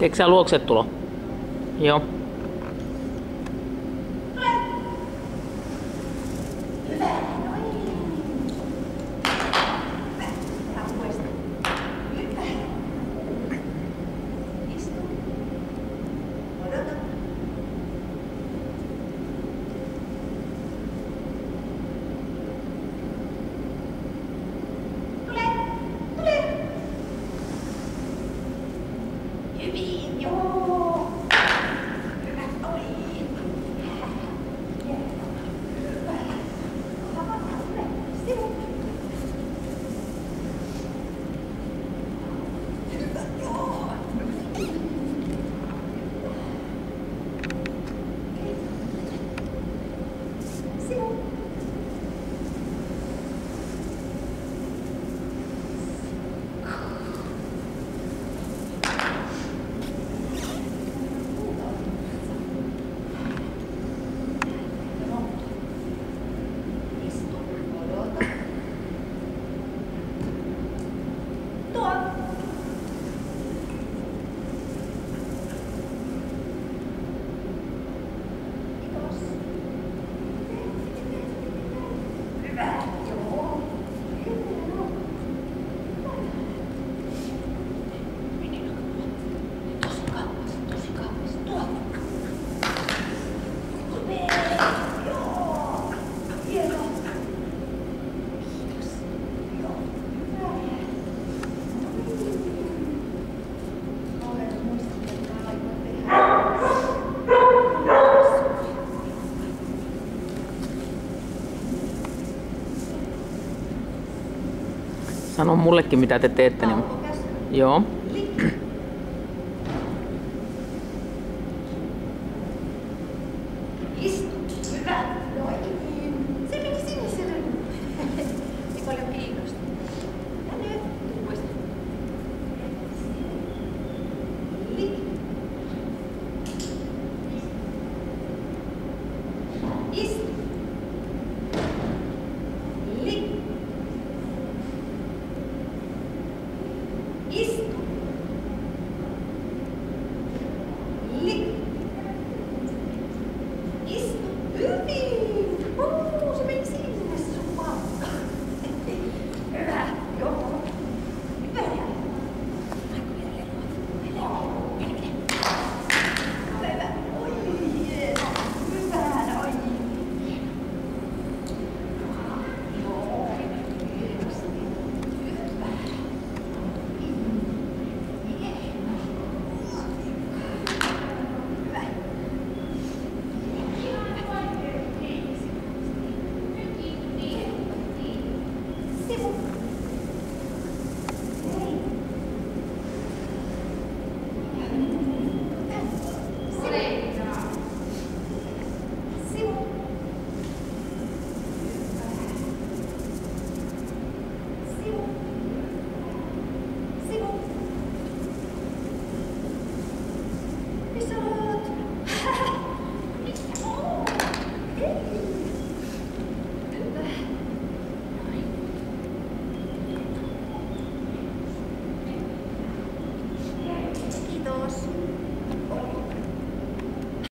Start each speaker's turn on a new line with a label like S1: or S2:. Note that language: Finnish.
S1: Tiedätkö sä luokset
S2: tulo? Joo.
S1: sanoa mullekin, mitä te teette. Niin... Joo.